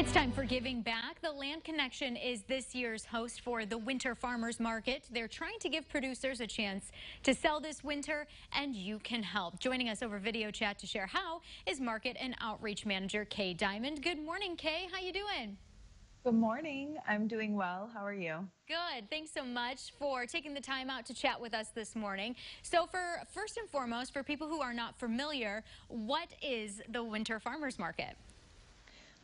It's time for Giving Back. The Land Connection is this year's host for the Winter Farmers Market. They're trying to give producers a chance to sell this winter, and you can help. Joining us over video chat to share how is Market and Outreach Manager Cay Diamond. Good morning, Cay. How you doing? Good morning. I'm doing well. How are you? Good. Thanks so much for taking the time out to chat with us this morning. So for first and foremost, for people who are not familiar, what is the Winter Farmers Market?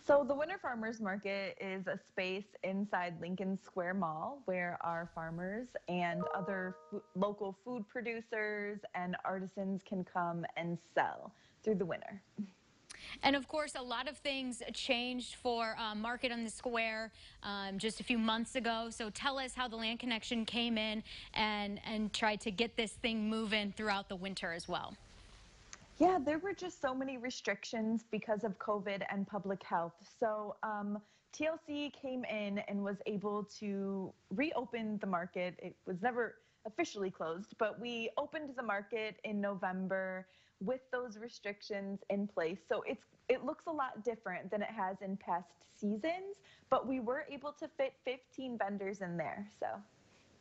So the Winter Farmers Market is a space inside Lincoln Square Mall where our farmers and other local food producers and artisans can come and sell through the winter. And of course, a lot of things changed for uh, Market on the Square um, just a few months ago. So tell us how the Land Connection came in and, and tried to get this thing moving throughout the winter as well. Yeah, there were just so many restrictions because of COVID and public health. So um, TLC came in and was able to reopen the market. It was never officially closed, but we opened the market in November with those restrictions in place. So it's it looks a lot different than it has in past seasons, but we were able to fit 15 vendors in there. So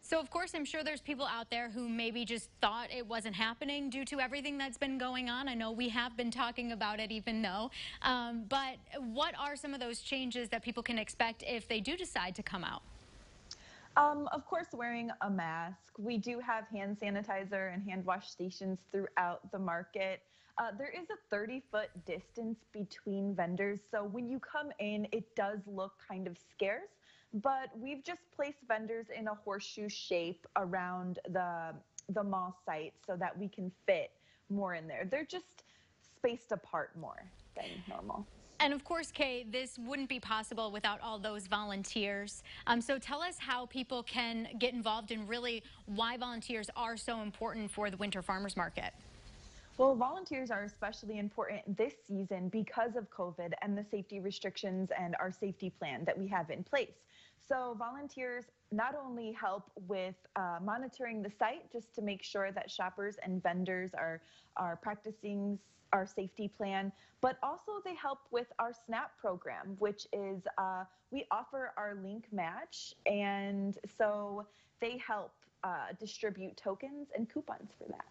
so, of course, I'm sure there's people out there who maybe just thought it wasn't happening due to everything that's been going on. I know we have been talking about it, even though. Um, but what are some of those changes that people can expect if they do decide to come out? Um, of course, wearing a mask. We do have hand sanitizer and hand wash stations throughout the market. Uh, there is a 30 foot distance between vendors, so when you come in, it does look kind of scarce but we've just placed vendors in a horseshoe shape around the the mall site so that we can fit more in there. They're just spaced apart more than normal. And of course, Cay, this wouldn't be possible without all those volunteers. Um, so tell us how people can get involved and really why volunteers are so important for the Winter Farmers Market. Well, volunteers are especially important this season because of COVID and the safety restrictions and our safety plan that we have in place. So volunteers not only help with uh, monitoring the site just to make sure that shoppers and vendors are, are practicing our safety plan, but also they help with our SNAP program, which is uh, we offer our link match. And so they help uh, distribute tokens and coupons for that.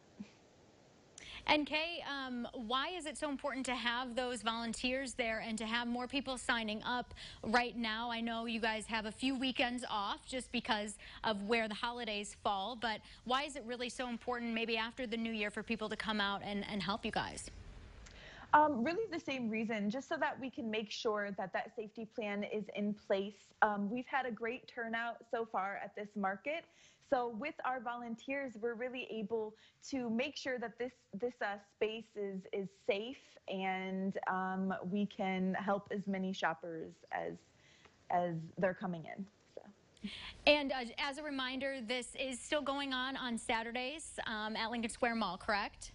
And Cay, um, why is it so important to have those volunteers there and to have more people signing up right now? I know you guys have a few weekends off just because of where the holidays fall, but why is it really so important maybe after the new year for people to come out and, and help you guys? Um, really the same reason, just so that we can make sure that that safety plan is in place. Um, we've had a great turnout so far at this market. So with our volunteers, we're really able to make sure that this this uh, space is is safe and um, we can help as many shoppers as as they're coming in. And uh, as a reminder, this is still going on on Saturdays um, at Lincoln Square Mall, correct?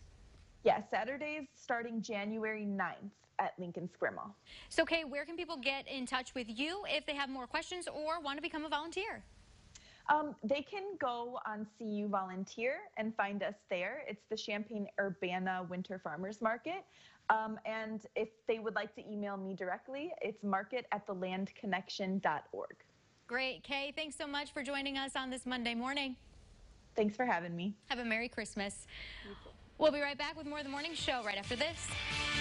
Yes, Saturdays starting January 9th at Lincoln Square Mall. So, Cay, where can people get in touch with you if they have more questions or want to become a volunteer? Um, they can go on CU Volunteer and find us there. It's the Champaign Urbana Winter Farmers Market. Um, and if they would like to email me directly, it's market at thelandconnection.org. Great. Cay, thanks so much for joining us on this Monday morning. Thanks for having me. Have a Merry Christmas. We'll be right back with more of the morning show right after this.